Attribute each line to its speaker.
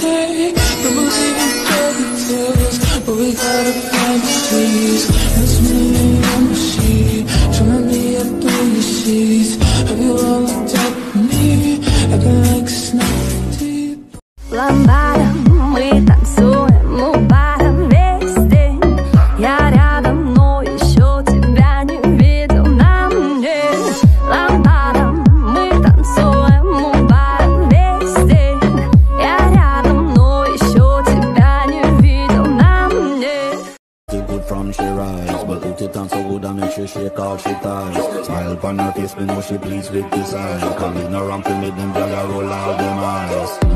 Speaker 1: day Don't tales But we gotta find the trees It's me and the sheep Turn me up through your sheets Have you all looked at me? I've been like
Speaker 2: deep Lambada from she rise, but put it on so good and make sure shake off she ties. Smile upon her face, me know she pleased with this eye. Cause ignorant to me, them a roll out them eyes.